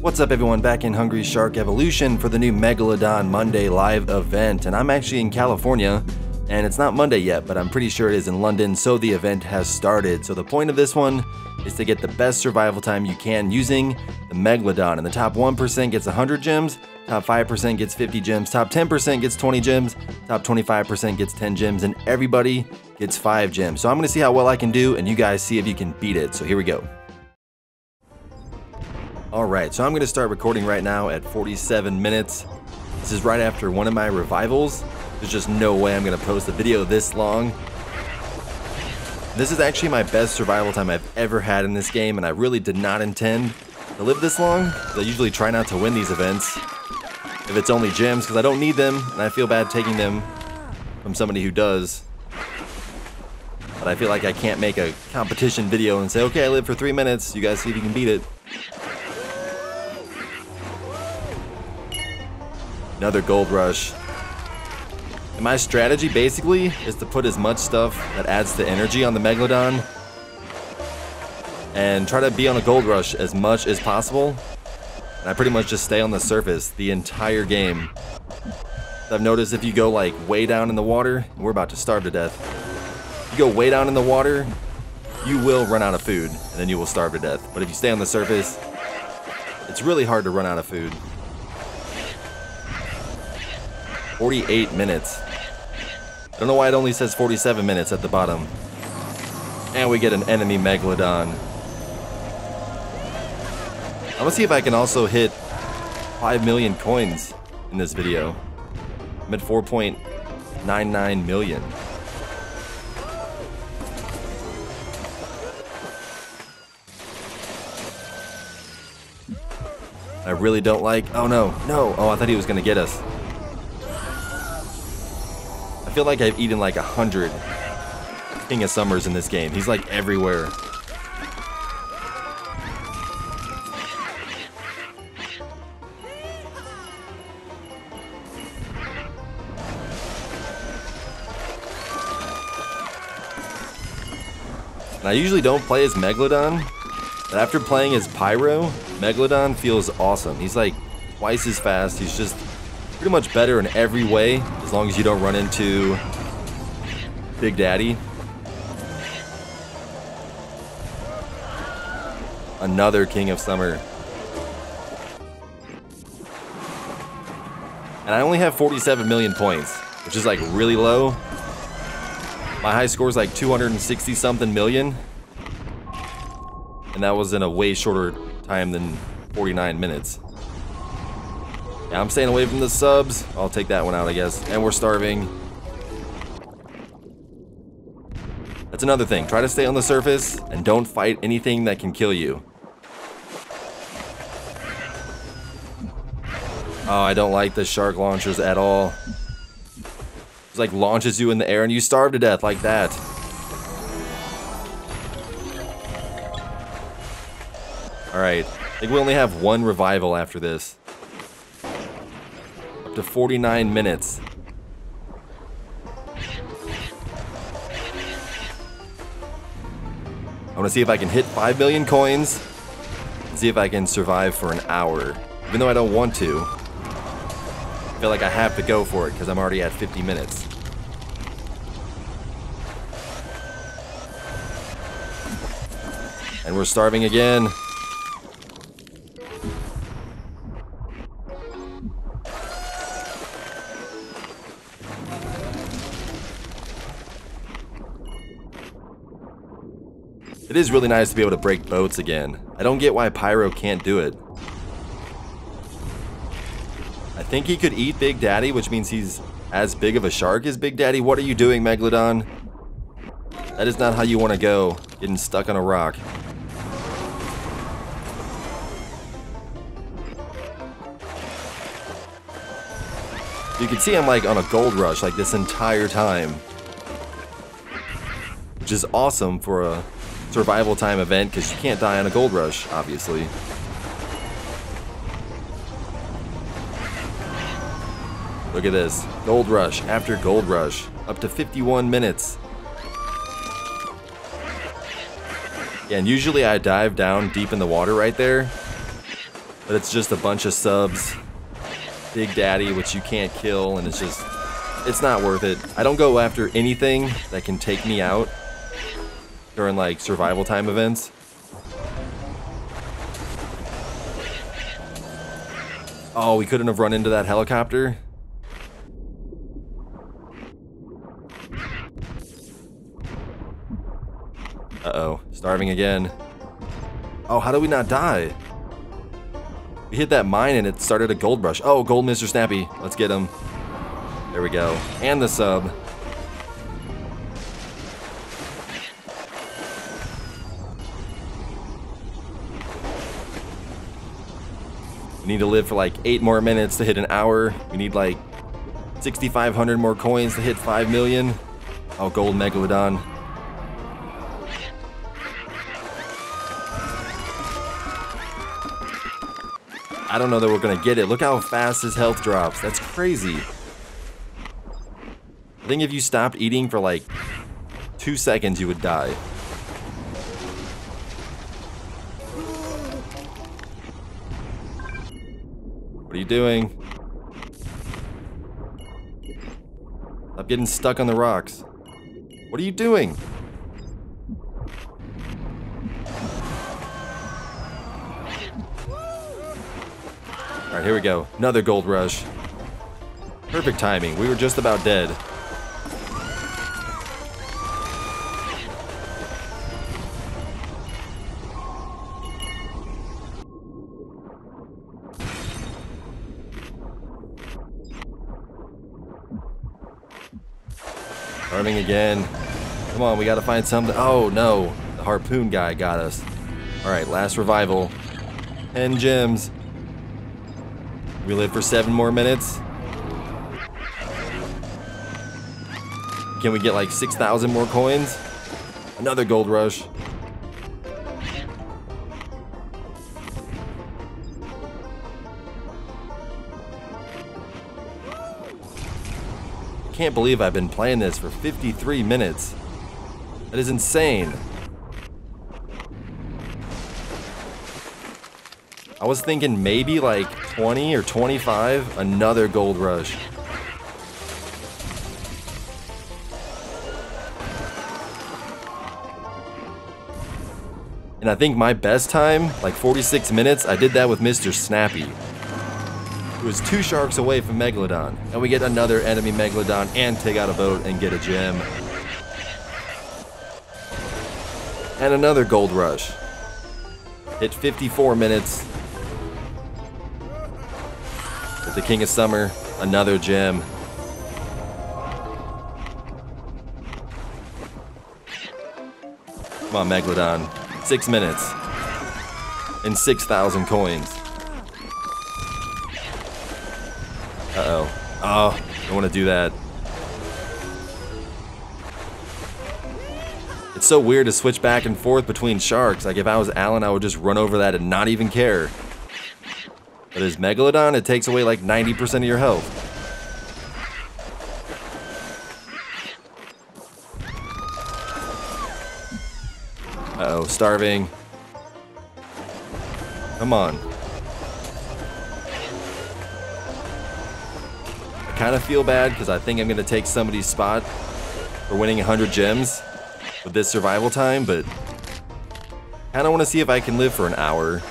What's up everyone, back in Hungry Shark Evolution for the new Megalodon Monday live event, and I'm actually in California, and it's not Monday yet, but I'm pretty sure it is in London, so the event has started. So the point of this one is to get the best survival time you can using the Megalodon, and the top 1% gets 100 gems, top 5% gets 50 gems, top 10% gets 20 gems, top 25% gets 10 gems, and everybody gets 5 gems. So I'm gonna see how well I can do, and you guys see if you can beat it. So here we go. Alright, so I'm going to start recording right now at 47 minutes. This is right after one of my revivals. There's just no way I'm going to post a video this long. This is actually my best survival time I've ever had in this game, and I really did not intend to live this long. I usually try not to win these events if it's only gems, because I don't need them, and I feel bad taking them from somebody who does. But I feel like I can't make a competition video and say, okay, I live for three minutes, you guys see if you can beat it. Another gold rush. And my strategy basically is to put as much stuff that adds to energy on the Megalodon and try to be on a gold rush as much as possible. And I pretty much just stay on the surface the entire game. I've noticed if you go like way down in the water, we're about to starve to death. If you go way down in the water, you will run out of food and then you will starve to death. But if you stay on the surface, it's really hard to run out of food. 48 minutes. I don't know why it only says 47 minutes at the bottom. And we get an enemy Megalodon. I'm gonna see if I can also hit 5 million coins in this video. I'm at 4.99 million. I really don't like... Oh no, no! Oh, I thought he was gonna get us feel like I've eaten like a hundred King of Summers in this game. He's like everywhere. And I usually don't play as Megalodon, but after playing as Pyro, Megalodon feels awesome. He's like twice as fast. He's just pretty much better in every way, as long as you don't run into Big Daddy. Another King of Summer. And I only have 47 million points, which is like really low. My high score is like 260 something million. And that was in a way shorter time than 49 minutes. Yeah, I'm staying away from the subs. I'll take that one out, I guess. And we're starving. That's another thing. Try to stay on the surface and don't fight anything that can kill you. Oh, I don't like the shark launchers at all. It's like launches you in the air and you starve to death like that. Alright. I think we only have one revival after this to 49 minutes. I want to see if I can hit 5 million coins. See if I can survive for an hour. Even though I don't want to. I feel like I have to go for it because I'm already at 50 minutes. And we're starving again. It is really nice to be able to break boats again. I don't get why Pyro can't do it. I think he could eat Big Daddy, which means he's as big of a shark as Big Daddy. What are you doing, Megalodon? That is not how you want to go, getting stuck on a rock. You can see I'm like on a gold rush like this entire time. Which is awesome for a survival time event because you can't die on a gold rush, obviously. Look at this. Gold rush after gold rush. Up to 51 minutes. Yeah, and usually I dive down deep in the water right there. But it's just a bunch of subs. Big Daddy, which you can't kill, and it's just... It's not worth it. I don't go after anything that can take me out during, like, survival time events. Oh, we couldn't have run into that helicopter? Uh-oh. Starving again. Oh, how do we not die? We hit that mine and it started a gold rush. Oh, gold Mr. Snappy. Let's get him. There we go. And the sub. We need to live for like 8 more minutes to hit an hour. We need like 6,500 more coins to hit 5 million. Oh, gold Megalodon. I don't know that we're gonna get it. Look how fast his health drops. That's crazy. I think if you stopped eating for like two seconds, you would die. What are you doing? Stop getting stuck on the rocks. What are you doing? Alright, here we go. Another gold rush. Perfect timing. We were just about dead. Farming again. Come on, we gotta find something. Oh, no. The harpoon guy got us. Alright, last revival. 10 gems. We live for seven more minutes. Can we get like 6,000 more coins? Another gold rush. Can't believe I've been playing this for 53 minutes. That is insane. I was thinking maybe like 20 or 25, another gold rush. And I think my best time, like 46 minutes, I did that with Mr. Snappy. Was two sharks away from Megalodon. And we get another enemy Megalodon and take out a boat and get a gem. And another gold rush. Hit 54 minutes, Hit the King of Summer, another gem. Come on, Megalodon. Six minutes. And 6,000 coins. Uh-oh. Oh, I want to do that. It's so weird to switch back and forth between sharks. Like, if I was Alan, I would just run over that and not even care. But as Megalodon, it takes away like 90% of your health. Uh oh starving. Come on. Kind of feel bad because I think I'm going to take somebody's spot for winning 100 gems with this survival time, but I kind of want to see if I can live for an hour.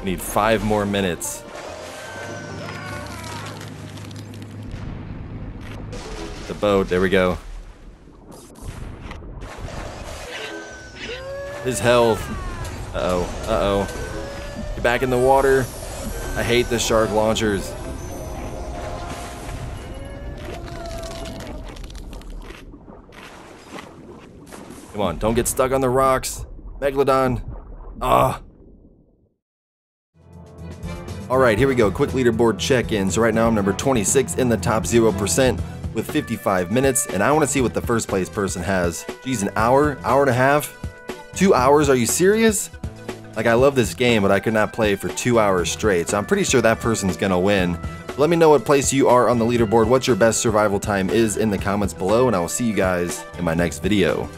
I need five more minutes. The boat, there we go. His health. Uh-oh, uh-oh. Get back in the water. I hate the shark launchers. Come on, don't get stuck on the rocks. Megalodon. Ah. Alright, here we go. Quick leaderboard check-in. So right now I'm number 26 in the top 0% with 55 minutes, and I want to see what the first place person has. Geez, an hour? Hour and a half? Two hours? Are you serious? Like, I love this game, but I could not play for two hours straight, so I'm pretty sure that person's gonna win. Let me know what place you are on the leaderboard, what your best survival time is in the comments below, and I will see you guys in my next video.